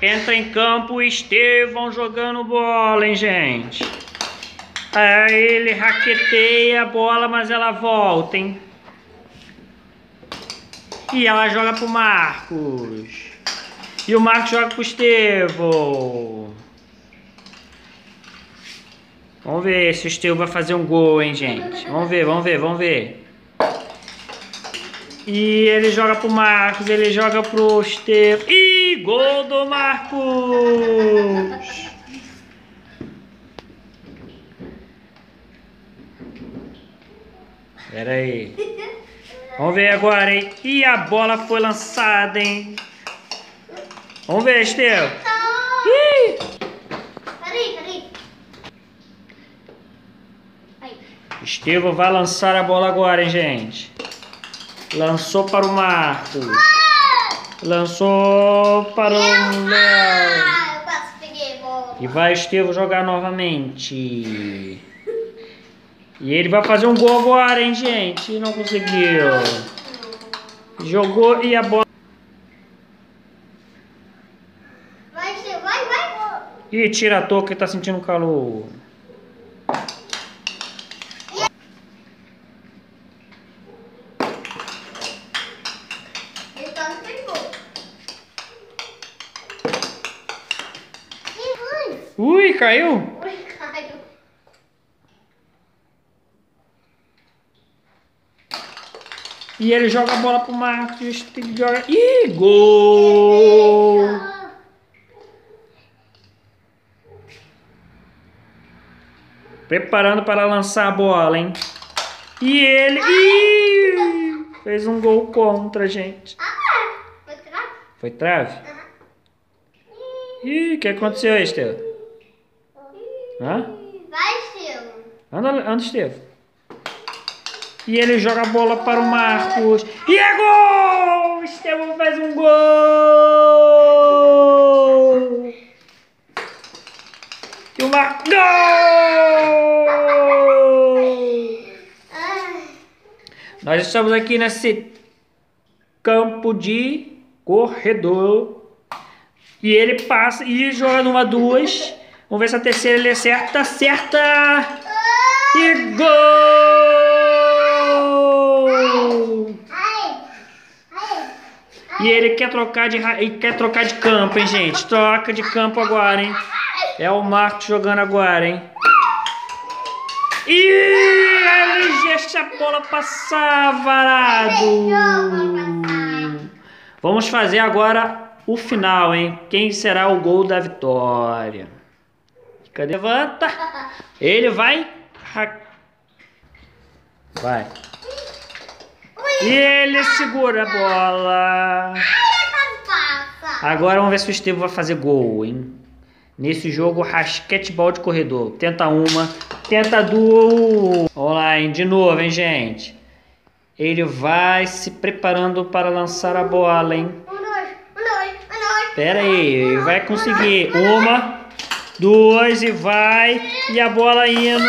Entra em campo o Estevão jogando bola, hein, gente? Aí ele raqueteia a bola, mas ela volta, hein? E ela joga pro Marcos. E o Marcos joga pro Estevão. Vamos ver se o Estevão vai fazer um gol, hein, gente? Vamos ver, vamos ver, vamos ver. E ele joga pro Marcos, ele joga pro Estevão. Ih, gol do Marcos! Pera aí. Vamos ver agora, hein? E a bola foi lançada, hein? Vamos ver, Estevão. Ih! Peraí, peraí. Aí. Estevão vai lançar a bola agora, hein, gente? Lançou para o Marcos. Lançou para o Léo. Ah, eu quase peguei a bola. E vai Estevão jogar novamente. E ele vai fazer um gol agora, hein, gente? Não conseguiu. Jogou e a bola... Vai, Steve, vai, vai. Ih, tira a touca que tá sentindo calor. Ele quase pegou. Ih, mãe. Ui, caiu? Ui, caiu. E ele joga a bola pro Marcos. e Estevão joga... Ih, gol! Preparando para lançar a bola, hein? E ele... Ih, fez um gol contra, gente. Ah, foi trás? Foi trave? Ih, o que aconteceu Estevão? Hã? Vai, Steve. Anda, anda, Estevão. E ele joga a bola para o Marcos. E é gol! Estevão faz um gol! E o Marcos... Gol! Nós estamos aqui nesse campo de corredor. E ele passa e joga numa duas. Vamos ver se a terceira ele acerta. Acerta! E gol! E ele quer trocar de ele quer trocar de campo, hein, gente? Troca de campo agora, hein? É o Marcos jogando agora, hein? E ele deixa a bola passar, varado. Vamos fazer agora o final, hein? Quem será o gol da vitória? Cadê? Levanta. Ele vai. Vai. E ele segura a bola. Agora vamos ver se o Estevam vai fazer gol, hein? Nesse jogo, rasquetebol de corredor. Tenta uma, tenta duas. Vamos lá, hein? De novo, hein, gente? Ele vai se preparando para lançar a bola, hein? Um, um, um. Pera aí, ele vai conseguir. Uma, duas e vai. E a bola indo.